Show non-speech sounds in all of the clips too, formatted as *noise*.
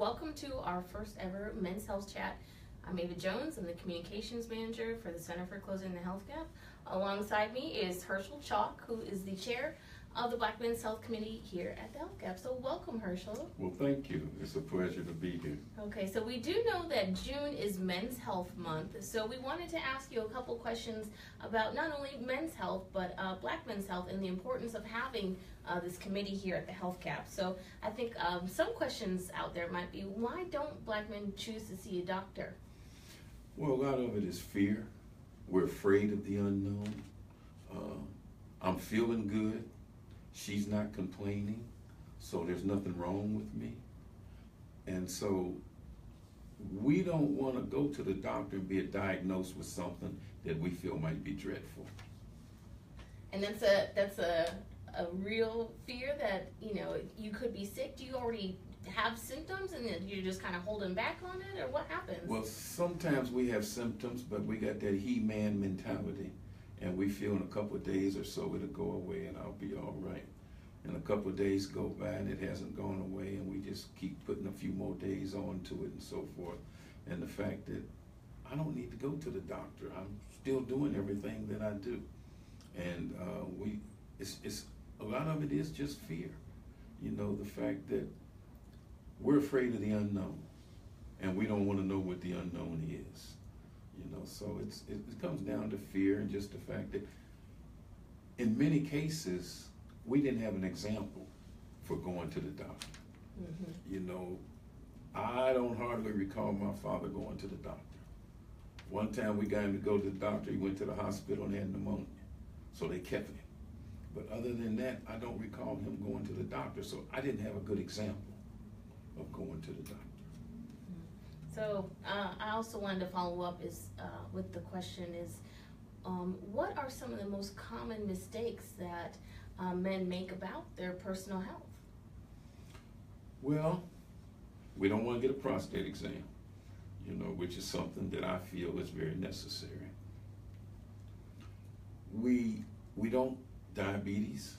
welcome to our first ever Men's Health Chat. I'm Ava Jones. I'm the Communications Manager for the Center for Closing the Health Gap. Alongside me is Herschel Chalk, who is the Chair of the Black Men's Health Committee here at the Health Gap. So welcome, Herschel. Well, thank you. It's a pleasure to be here. Okay, so we do know that June is Men's Health Month, so we wanted to ask you a couple questions about not only men's health, but uh, black men's health and the importance of having uh, this committee here at the Health Gap. So I think um, some questions out there might be, why don't black men choose to see a doctor? Well, a lot of it is fear. We're afraid of the unknown. Uh, I'm feeling good. She's not complaining, so there's nothing wrong with me. And so we don't want to go to the doctor and be diagnosed with something that we feel might be dreadful. And that's a that's a a real fear that you know you could be sick. Do you already have symptoms and you're just kind of holding back on it, or what happens? Well, sometimes we have symptoms, but we got that he-man mentality and we feel in a couple of days or so it'll go away and I'll be all right. And a couple of days go by and it hasn't gone away and we just keep putting a few more days on to it and so forth. And the fact that I don't need to go to the doctor. I'm still doing everything that I do. And uh, we, it's, it's, a lot of it is just fear. You know, the fact that we're afraid of the unknown and we don't want to know what the unknown is. You know, so it's it, it comes down to fear and just the fact that in many cases we didn't have an example for going to the doctor. Mm-hmm. You know, I don't hardly recall my father going to the doctor. One time we got him to go to the doctor, he went to the hospital and had pneumonia. So they kept him. But other than that, I don't recall him going to the doctor. So I didn't have a good example of going to the doctor. So uh, I also wanted to follow up is uh, with the question is, um, what are some of the most common mistakes that uh, men make about their personal health? Well, we don't want to get a prostate exam, you know, which is something that I feel is very necessary. We we don't diabetes.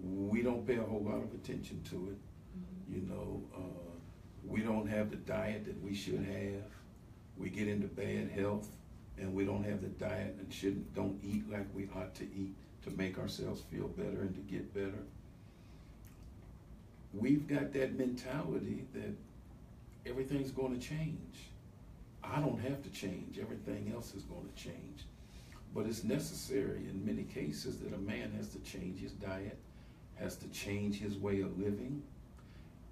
We don't pay a whole lot of attention to it. Mm-hmm. You know, uh, we don't have the diet that we should have. We get into bad health and we don't have the diet and shouldn't don't eat like we ought to eat to make ourselves feel better and to get better. We've got that mentality that everything's going to change. I don't have to change. Everything else is going to change. But it's necessary in many cases that a man has to change his diet, has to change his way of living,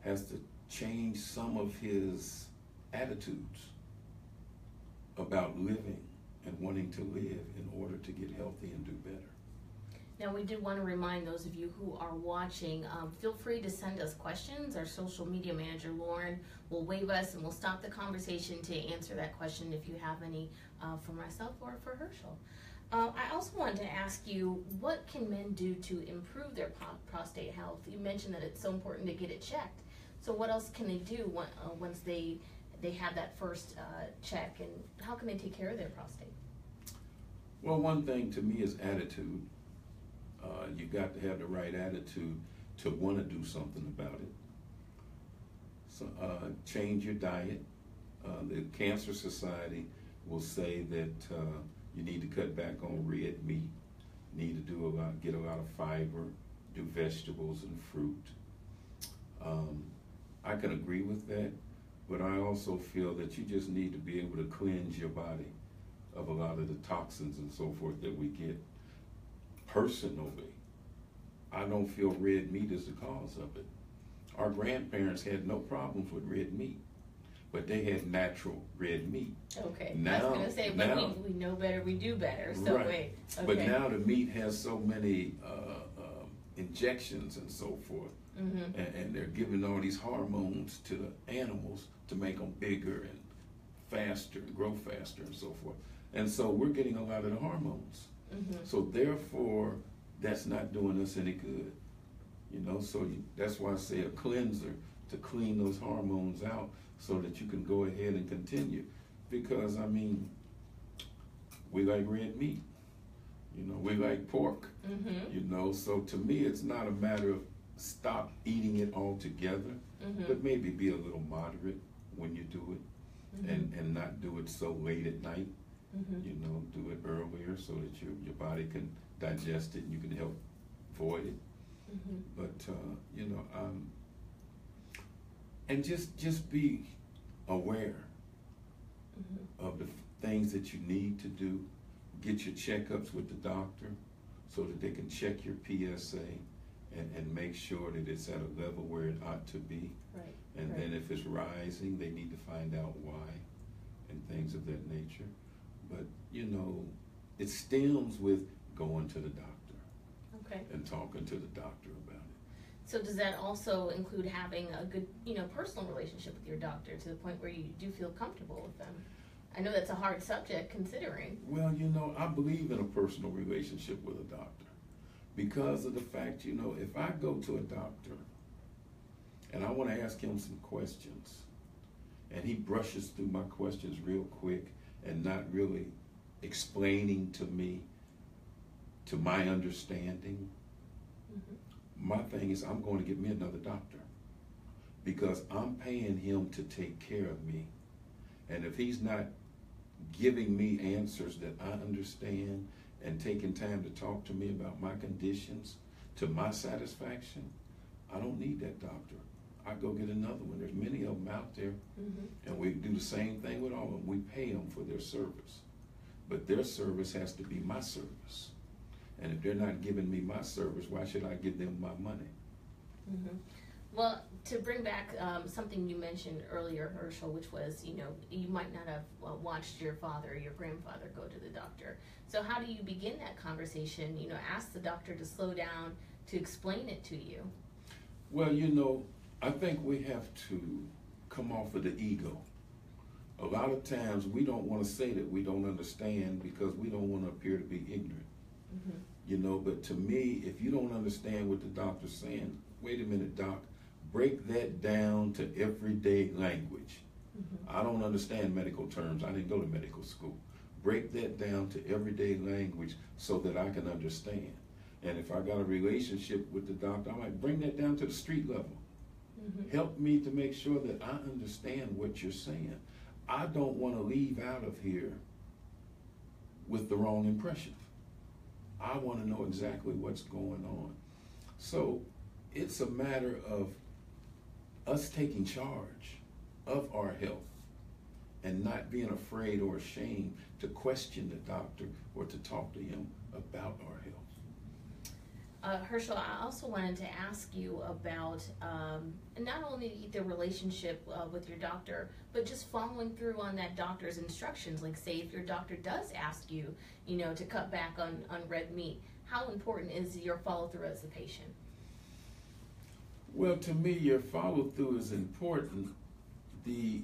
has to change some of his attitudes about living and wanting to live in order to get healthy and do better. Now, we did want to remind those of you who are watching, um, feel free to send us questions. Our social media manager, Lauren, will wave us and we'll stop the conversation to answer that question if you have any uh, for myself or for Herschel. Uh, I also wanted to ask you, what can men do to improve their prostate health? You mentioned that it's so important to get it checked. So what else can they do uh, once they they have that first uh, check, and how can they take care of their prostate? Well, one thing to me is attitude. Uh, you got to have the right attitude to want to do something about it. So uh, change your diet. Uh, the Cancer Society will say that uh, you need to cut back on red meat. Need to do a lot, get a lot of fiber, do vegetables and fruit. Um, I can agree with that, but I also feel that you just need to be able to cleanse your body of a lot of the toxins and so forth that we get. Personally, I don't feel red meat is the cause of it. Our grandparents had no problems with red meat, but they had natural red meat. Okay, now, I was going to say, but now, we, we know better, we do better. So right. wait. Okay. But now the meat has so many uh, uh, injections and so forth Mm-hmm. And, and, they're giving all these hormones to the animals to make them bigger and faster and grow faster and so forth. And so we're getting a lot of the hormones. Mm-hmm. So therefore, that's not doing us any good. You know, so you, that's why I say a cleanser to clean those hormones out so that you can go ahead and continue. Because I mean, we like red meat. You know, we like pork. Mm-hmm. You know, so to me, it's not a matter of stop eating it altogether. Mhm. but maybe be a little moderate when you do it, Mhm. and and not do it so late at night. Mhm. You know, do it earlier so that your your body can digest it and you can help void it. Mhm. But uh, you know, um, and just just be aware Mhm. of the things that you need to do. Get your checkups with the doctor so that they can check your PSA and, and make sure that it's at a level where it ought to be. Right. And right. then if it's rising, they need to find out why and things of that nature. But, you know, it stems with going to the doctor Okay. and talking to the doctor about it. So does that also include having a good, you know, personal relationship with your doctor to the point where you do feel comfortable with them? I know that's a hard subject considering. Well, you know, I believe in a personal relationship with a doctor because of the fact, you know, if I go to a doctor and I want to ask him some questions and he brushes through my questions real quick and not really explaining to me to my understanding, Mhm. my thing is I'm going to get me another doctor because I'm paying him to take care of me. And if he's not giving me answers that I understand and taking time to talk to me about my conditions to my satisfaction, I don't need that doctor. I go get another one. There's many of them out there, Mhm. and we do the same thing with all of them. We pay them for their service, but their service has to be my service. And if they're not giving me my service, why should I give them my money? Mhm. Well, to bring back um, something you mentioned earlier, Herschel, which was, you know, you might not have uh, watched your father or your grandfather go to the doctor. So how do you begin that conversation? You know, ask the doctor to slow down, to explain it to you. Well, you know, I think we have to come off of the ego. A lot of times we don't want to say that we don't understand because we don't want to appear to be ignorant. Mhm. You know, but to me, if you don't understand what the doctor's saying, wait a minute, doc, break that down to everyday language. Mhm. I don't understand medical terms. I didn't go to medical school. Break that down to everyday language so that I can understand. And if I got a relationship with the doctor, I might bring that down to the street level. Mhm. Help me to make sure that I understand what you're saying. I don't want to leave out of here with the wrong impression. I want to know exactly what's going on. So it's a matter of us taking charge of our health and not being afraid or ashamed to question the doctor or to talk to him about our health. Uh, Herschel, I also wanted to ask you about um, not only the relationship uh, with your doctor, but just following through on that doctor's instructions. Like, say, if your doctor does ask you, you know, to cut back on, on red meat, how important is your follow through as a patient? Well, to me, your follow through is important. The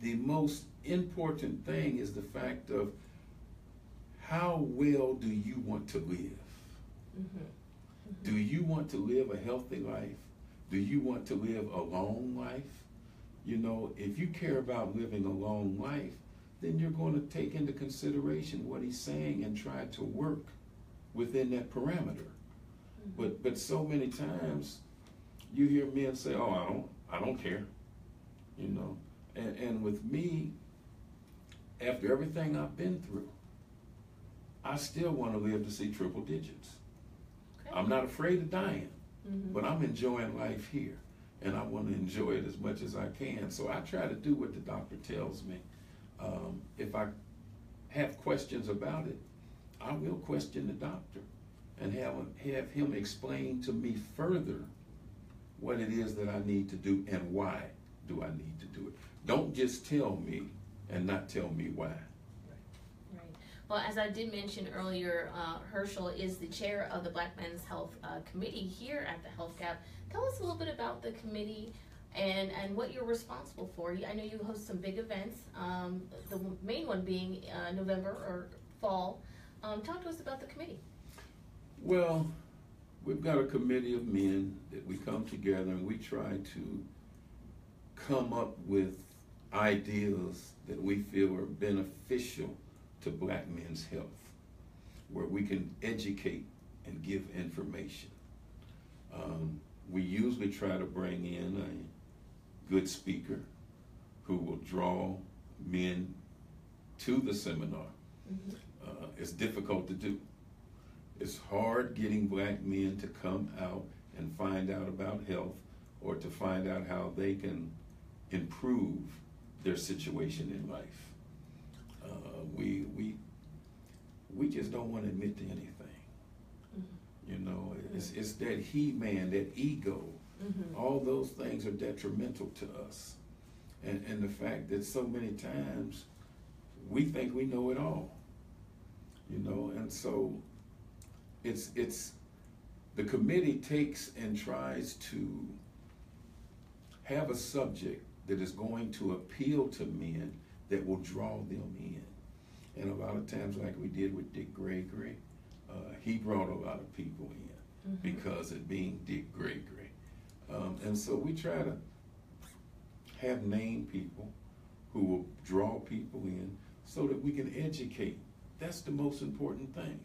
the most important thing is the fact of how well do you want to live? Mm-hmm. Do you want to live a healthy life? Do you want to live a long life? You know, if you care about living a long life, then you're going to take into consideration what he's saying and try to work within that parameter. But but so many times you hear men say, "Oh, I don't I don't care," you know. And and with me, after everything I've been through, I still want to live to see triple digits. Okay. I'm not afraid of dying, Mhm. but I'm enjoying life here, and I want to enjoy it as much as I can. So I try to do what the doctor tells me. Um, if I have questions about it, I will question the doctor and have him, have him explain to me further what it is that I need to do and why do I need to do it. Don't just tell me and not tell me why. Right. Well, as I did mention earlier, uh, Herschel is the chair of the Black Men's Health uh, Committee here at the Health Gap. Tell us a little bit about the committee and, and what you're responsible for. I know you host some big events, um, the main one being uh, November or fall. Um, talk to us about the committee. Well, we've got a committee of men that we come together and we try to come up with ideas that we feel are beneficial to black men's health, where we can educate and give information. Um, we usually try to bring in a good speaker who will draw men to the seminar. Mhm. Uh, it's difficult to do. It's hard getting black men to come out and find out about health or to find out how they can improve their situation in life. Uh, we, we, we just don't want to admit to anything. Mhm. You know, it's, it's that he man, that ego. Mhm. All those things are detrimental to us. And, and the fact that so many times we think we know it all. You know, and so it's it's the committee takes and tries to have a subject that is going to appeal to men that will draw them in. And a lot of times, like we did with Dick Gregory, uh, he brought a lot of people in Mhm. because of being Dick Gregory. Um, and so we try to have named people who will draw people in so that we can educate. That's the most important thing.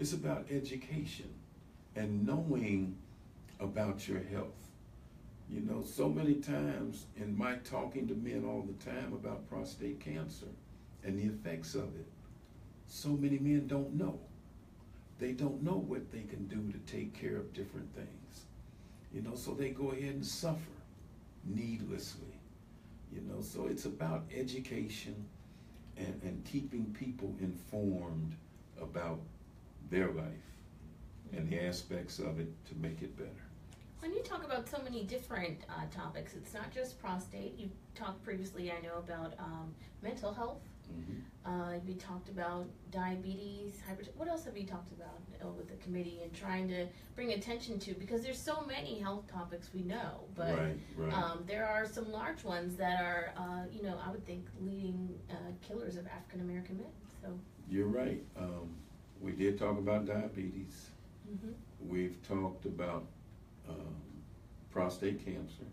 It's about education and knowing about your health. You know, so many times in my talking to men all the time about prostate cancer and the effects of it, so many men don't know. They don't know what they can do to take care of different things. You know, so they go ahead and suffer needlessly. You know, so it's about education and, and keeping people informed about their life and the aspects of it to make it better. When you talk about so many different uh, topics, it's not just prostate. You talked previously, I know, about um, mental health. Mhm. Uh, we talked about diabetes, hypertension. What else have you talked about uh, with the committee and trying to bring attention to? Because there's so many health topics we know, but right, right. um, there are some large ones that are, uh, you know, I would think leading uh, killers of African American men. So, You're right. Um, we did talk about diabetes. mhm. We've talked about um, prostate cancer.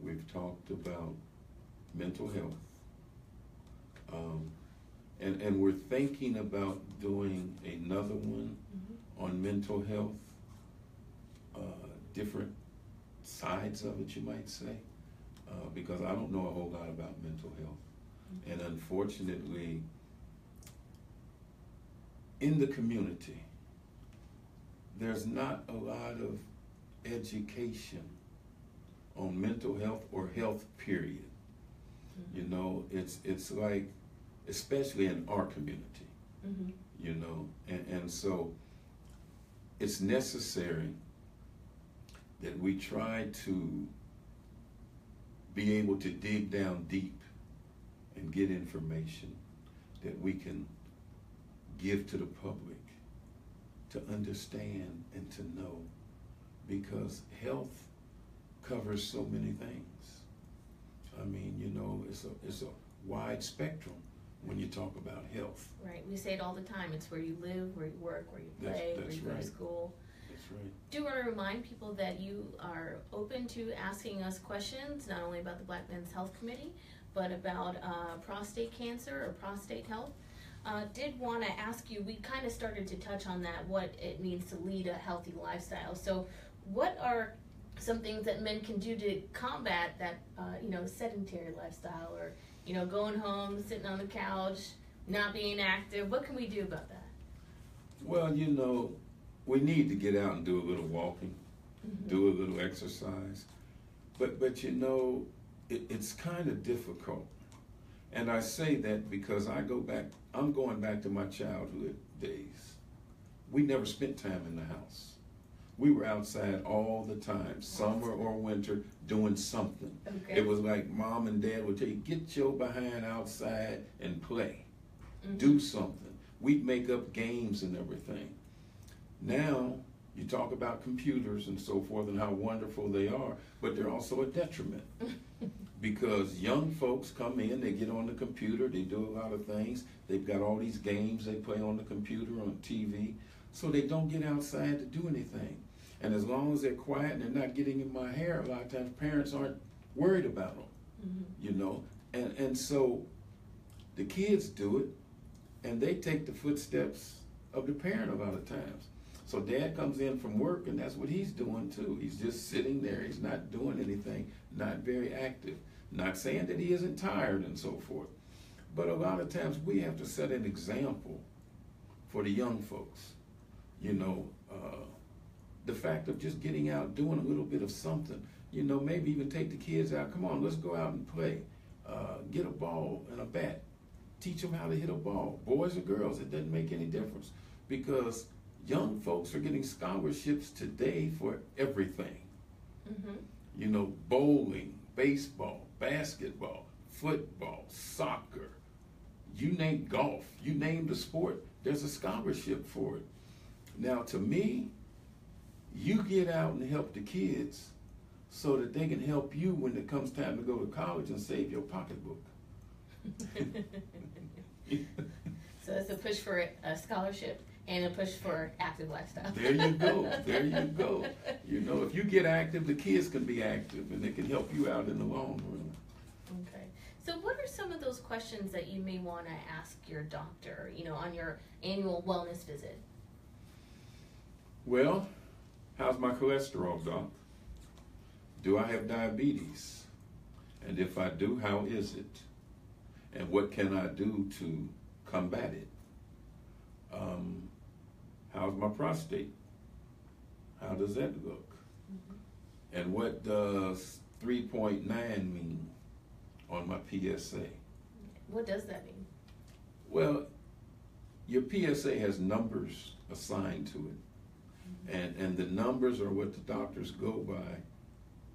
We've talked about mental health. Um, and, and we're thinking about doing another one Mhm. on mental health, uh, different sides of it, you might say, uh, because I don't know a whole lot about mental health. And unfortunately, in the community, there's not a lot of education on mental health or health period. You know, it's it's like, especially in our community, Mhm. you know, and, and so it's necessary that we try to be able to dig down deep and get information that we can give to the public to understand and to know because health covers so many things. I mean, you know, it's a it's a wide spectrum when you talk about health. Right. We say it all the time. It's where you live, where you work, where you That's- play, where that's you go to school. That's right. Do want to remind people that you are open to asking us questions, not only about the Black Men's Health Committee, but about uh, prostate cancer or prostate health. Uh, did want to ask you, we kind of started to touch on that, what it means to lead a healthy lifestyle. So, what are some things that men can do to combat that, uh, you know, sedentary lifestyle or, you know, going home, sitting on the couch, not being active? What can we do about that? Well, you know, we need to get out and do a little walking, Mhm. do a little exercise. But but you know, it, it's kind of difficult. And I say that because I go back I'm going back to my childhood days. We never spent time in the house. We were outside all the time, summer or winter, doing something. Okay. It was like mom and dad would tell you, get your behind outside and play Mhm. do something. We'd make up games and everything. Now, you talk about computers and so forth and how wonderful they are, but they're also a detriment *laughs* because young folks come in, they get on the computer, they do a lot of things. They've got all these games they play on the computer, on TV, so they don't get outside to do anything. And as long as they're quiet and they're not getting in my hair, a lot of times parents aren't worried about them, Mhm. you know. And and so the kids do it, and they take the footsteps of the parent a lot of times. So dad comes in from work and that's what he's doing too. He's just sitting there. He's not doing anything, not very active. Not saying that he isn't tired and so forth. But a lot of times we have to set an example for the young folks. You know, uh, the fact of just getting out, doing a little bit of something. You know, maybe even take the kids out. Come on, let's go out and play. Uh, get a ball and a bat. Teach them how to hit a ball. Boys or girls, it doesn't make any difference. Because young folks are getting scholarships today for everything. Mm-hmm. You know, bowling, baseball, basketball, football, soccer, you name golf, you name the sport, there's a scholarship for it. Now, to me, you get out and help the kids so that they can help you when it comes time to go to college and save your pocketbook. *laughs* so it's a push for a scholarship and a push for active lifestyle. there you go. There you go. *laughs* You know, if you get active, the kids can be active and they can help you out in the long run. Okay. So, what are some of those questions that you may want to ask your doctor, you know, on your annual wellness visit? Well, how's my cholesterol, doc? Do I have diabetes? And if I do, how is it? And what can I do to combat it? Um, how's my prostate? How does that look? Mm-hmm. And what does 3.9 mean on my PSA? What does that mean? Well, your PSA has numbers assigned to it. Mm-hmm. And, and the numbers are what the doctors go by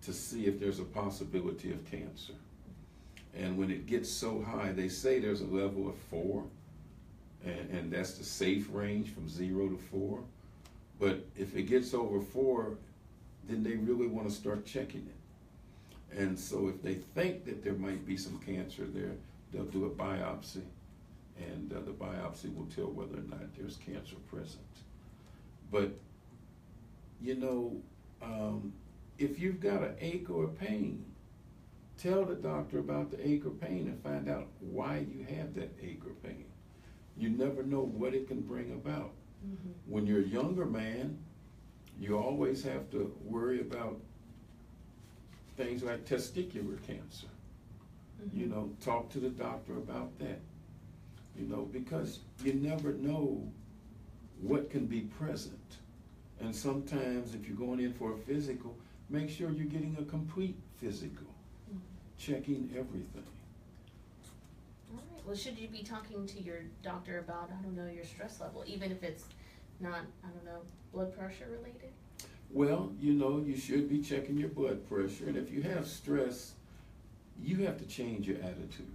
to see if there's a possibility of cancer. And when it gets so high, they say there's a level of four, and, and that's the safe range from zero to four. But if it gets over four, then they really want to start checking it. And so if they think that there might be some cancer there, they'll do a biopsy, and uh, the biopsy will tell whether or not there's cancer present. But, you know, um, if you've got an ache or a pain, tell the doctor about the ache or pain and find out why you have that ache or pain. You never know what it can bring about. Mm-hmm. When you're a younger man, you always have to worry about things like testicular cancer. Mm-hmm. You know, talk to the doctor about that. You know, because you never know what can be present. And sometimes if you're going in for a physical, make sure you're getting a complete physical, mm-hmm. checking everything. Well, should you be talking to your doctor about, I don't know, your stress level, even if it's not, I don't know, blood pressure related? Well, you know, you should be checking your blood pressure. And if you have stress, you have to change your attitude.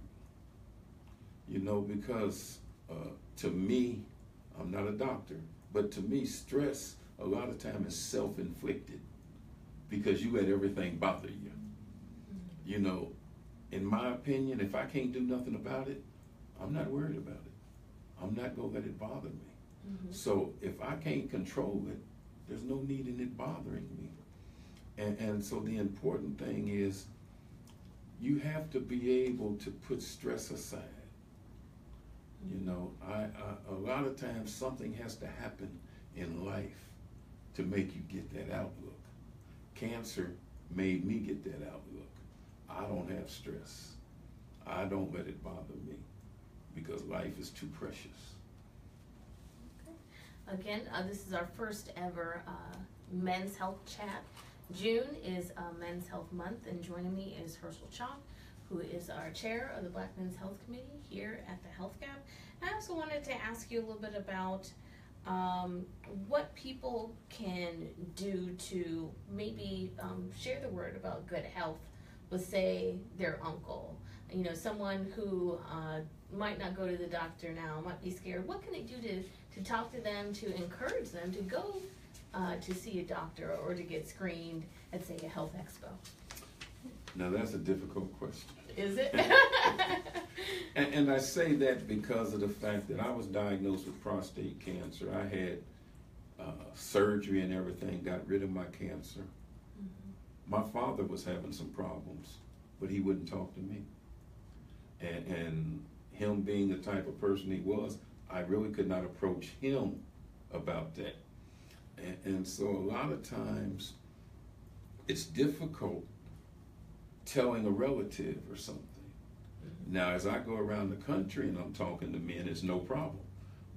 You know, because uh, to me, I'm not a doctor, but to me, stress a lot of time is self inflicted because you let everything bother you. You know, in my opinion, if I can't do nothing about it, I'm not worried about it. I'm not going to let it bother me. Mm-hmm. So if I can't control it, there's no need in it bothering me. And, and so the important thing is you have to be able to put stress aside. You know, I, I, a lot of times something has to happen in life to make you get that outlook. Cancer made me get that outlook. I don't have stress. I don't let it bother me because life is too precious. Okay. Again, uh, this is our first ever uh, men's health chat. June is uh, Men's Health Month, and joining me is Herschel Chalk, who is our chair of the Black Men's Health Committee here at the Health Gap. I also wanted to ask you a little bit about um, what people can do to maybe um, share the word about good health with, say, their uncle. You know, someone who uh, might not go to the doctor now, might be scared. What can they do to, to talk to them, to encourage them to go uh, to see a doctor or to get screened at, say, a health expo? Now, that's a difficult question. Is it? and, *laughs* and, I say that because of the fact that I was diagnosed with prostate cancer. I had uh, surgery and everything, got rid of my cancer. Mm-hmm. My father was having some problems, but he wouldn't talk to me. And, and him being the type of person he was, I really could not approach him about that. And, and so a lot of times it's difficult telling a relative or something. Mm-hmm. Now, as I go around the country and I'm talking to men, it's no problem.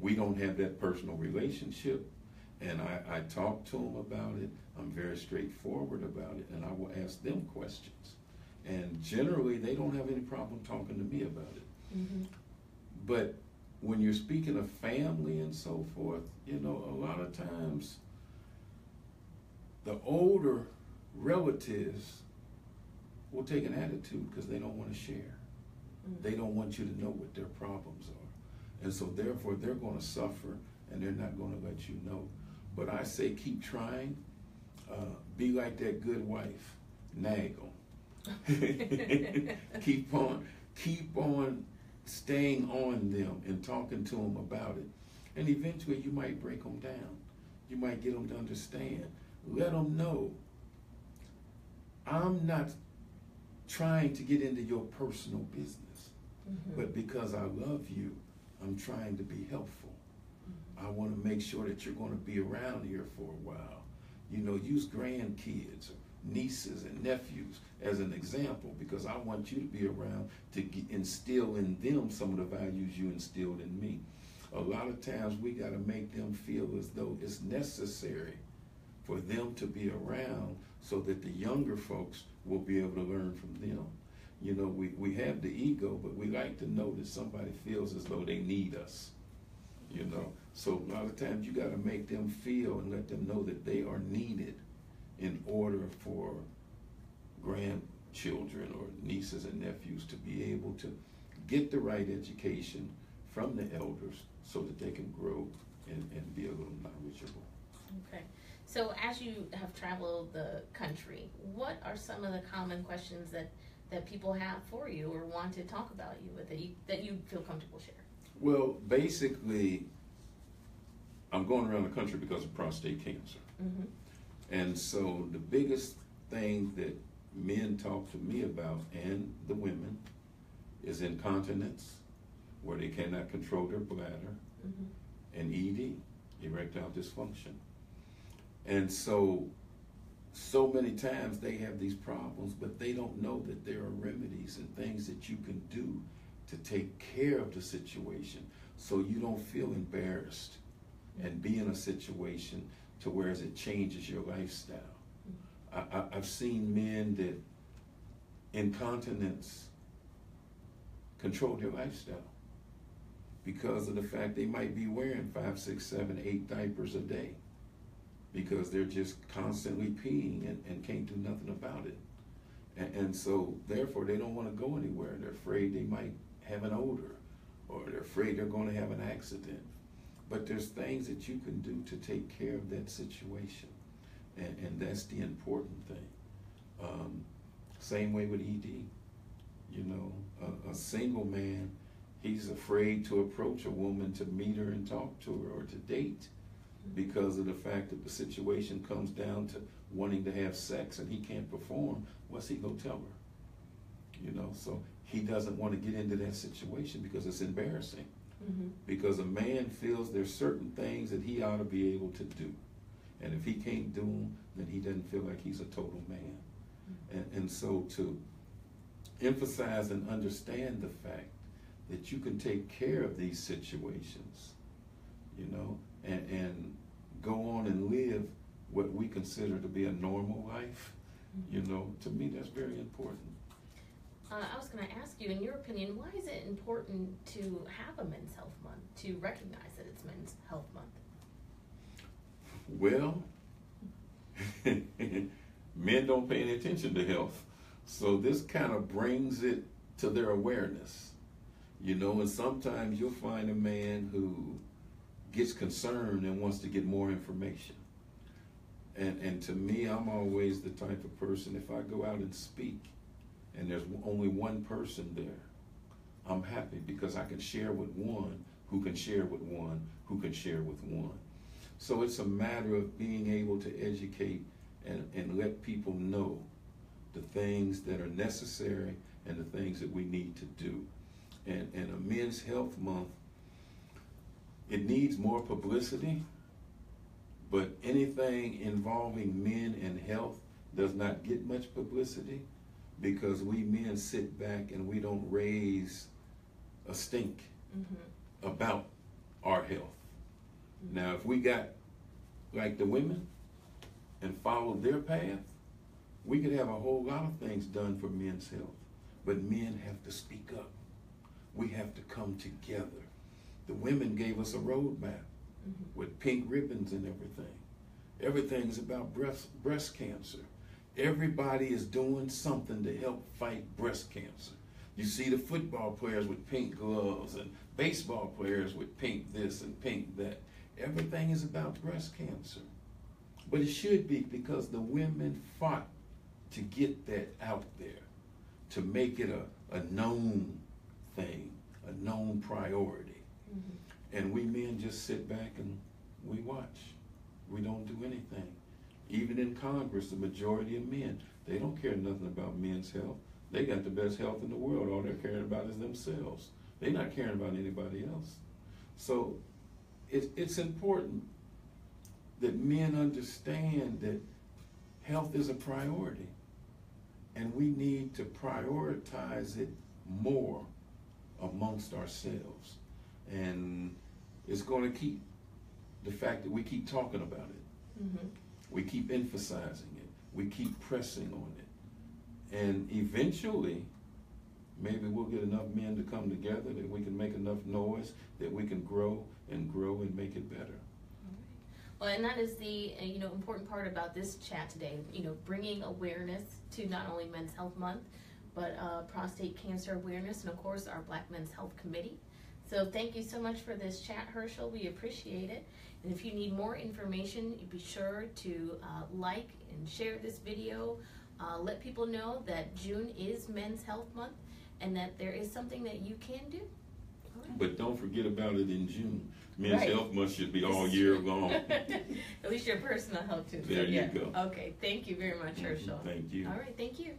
We don't have that personal relationship, and I, I talk to them about it. I'm very straightforward about it, and I will ask them questions. And generally, they don't have any problem talking to me about it. Mm-hmm. But when you're speaking of family and so forth, you know, a lot of times the older relatives will take an attitude because they don't want to share. Mm-hmm. They don't want you to know what their problems are. And so therefore they're going to suffer and they're not going to let you know. But I say keep trying. Uh, be like that good wife. Nag them. *laughs* *laughs* keep on, keep on staying on them and talking to them about it. And eventually you might break them down. You might get them to understand. Let them know I'm not trying to get into your personal business, Mhm. but because I love you, I'm trying to be helpful. I want to make sure that you're going to be around here for a while. You know, use grandkids or nieces and nephews as an example because I want you to be around to instill in them some of the values you instilled in me. A lot of times we got to make them feel as though it's necessary for them to be around so that the younger folks will be able to learn from them. You know, we, we have the ego, but we like to know that somebody feels as though they need us. You know, so a lot of times you got to make them feel and let them know that they are needed in order for grandchildren or nieces and nephews to be able to get the right education from the elders so that they can grow and, and be a little knowledgeable. Okay. So as you have traveled the country, what are some of the common questions that, that people have for you or want to talk about you with that you, that you feel comfortable sharing? Well, basically, I'm going around the country because of prostate cancer. Mm-hmm. And so the biggest thing that men talk to me about and the women is incontinence, where they cannot control their bladder, Mm-hmm. and ED, erectile dysfunction. And so, so many times they have these problems, but they don't know that there are remedies and things that you can do to take care of the situation so you don't feel embarrassed and be in a situation to where it changes your lifestyle. I, I've seen men that incontinence control their lifestyle because of the fact they might be wearing five, six, seven, eight diapers a day because they're just constantly peeing and, and can't do nothing about it. And, and so, therefore, they don't want to go anywhere. They're afraid they might have an odor or they're afraid they're going to have an accident. But there's things that you can do to take care of that situation. And, and that's the important thing. Um, same way with ED. You know, a, a single man, he's afraid to approach a woman to meet her and talk to her or to date because of the fact that the situation comes down to wanting to have sex and he can't perform. What's he gonna tell her? You know, so he doesn't want to get into that situation because it's embarrassing. Mm-hmm. Because a man feels there's certain things that he ought to be able to do. And if he can't do them, then he doesn't feel like he's a total man. And, and so to emphasize and understand the fact that you can take care of these situations, you know, and, and go on and live what we consider to be a normal life, you know, to me that's very important. Uh, I was going to ask you, in your opinion, why is it important to have a Men's Health Month, to recognize that it's Men's Health Month? Well, *laughs* men don't pay any attention to health. So this kind of brings it to their awareness. You know, and sometimes you'll find a man who gets concerned and wants to get more information. And and to me, I'm always the type of person if I go out and speak and there's only one person there, I'm happy because I can share with one who can share with one who can share with one. So it's a matter of being able to educate and, and let people know the things that are necessary and the things that we need to do. And, and a Men's Health Month, it needs more publicity But anything involving men and health does not get much publicity because we men sit back and we don't raise a stink Mhm. about our health. Now, if we got like the women and followed their path, we could have a whole lot of things done for men's health. But men have to speak up. We have to come together. The women gave us a roadmap Mhm. with pink ribbons and everything. Everything's about breast breast cancer. Everybody is doing something to help fight breast cancer. You see the football players with pink gloves and baseball players with pink this and pink that. Everything is about breast cancer. But it should be because the women fought to get that out there, to make it a, a known thing, a known priority. Mhm. And we men just sit back and we watch. We don't do anything. Even in Congress, the majority of men, they don't care nothing about men's health. They got the best health in the world. All they're caring about is themselves. They're not caring about anybody else. So it, it's important that men understand that health is a priority. And we need to prioritize it more amongst ourselves. And it's going to keep the fact that we keep talking about it. Mhm. We keep emphasizing it. We keep pressing on it. And eventually, maybe we'll get enough men to come together that we can make enough noise that we can grow and grow and make it better. Well, and that is the uh, you know important part about this chat today. You know, bringing awareness to not only Men's Health Month, but uh, prostate cancer awareness, and of course our Black Men's Health Committee. So thank you so much for this chat, Herschel. We appreciate it. And if you need more information, be sure to uh, like and share this video. Uh, let people know that June is Men's Health Month, and that there is something that you can do. Right. But don't forget about it in June. Men's Right. Health Month should be all year long. *laughs* At least your personal health too. So, There you go. Okay, thank you very much, Herschel. Thank you. All right, thank you.